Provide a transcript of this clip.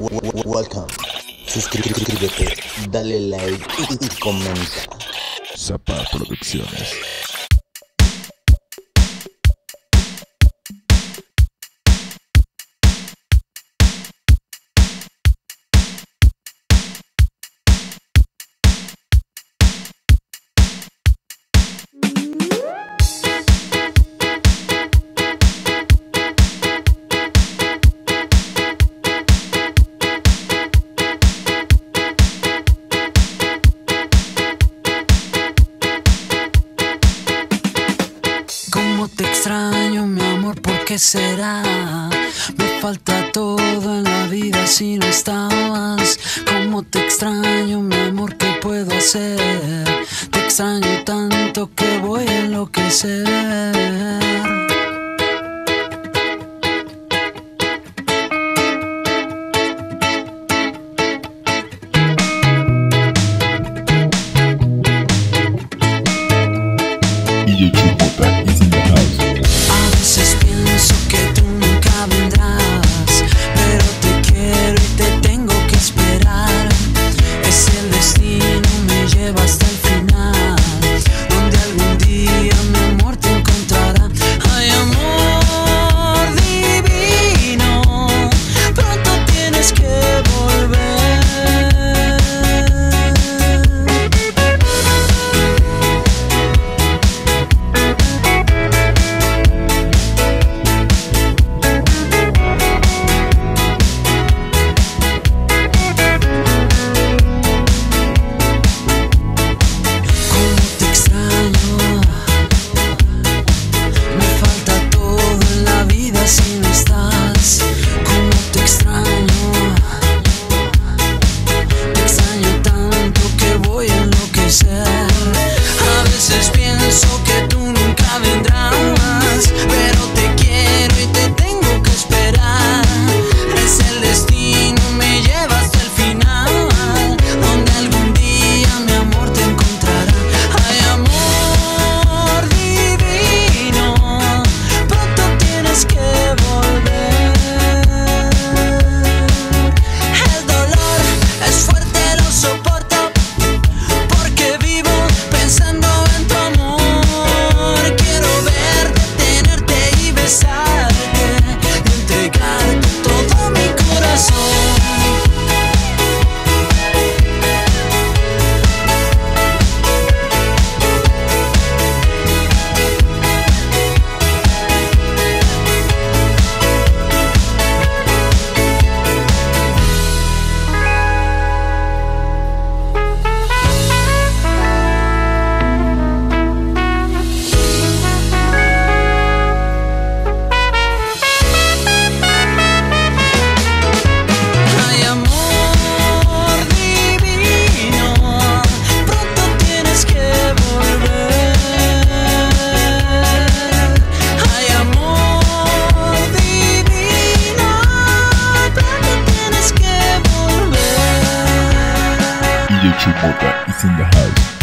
Welcome. Suscríbete, dale like y comenta. Zapa Producciones. extraño, mi amor, ¿por qué será? Me falta todo en la vida si no estabas. ¿Cómo te extraño, mi amor, qué puedo hacer? Te extraño tanto que voy a enloquecer. you so DJ in the house.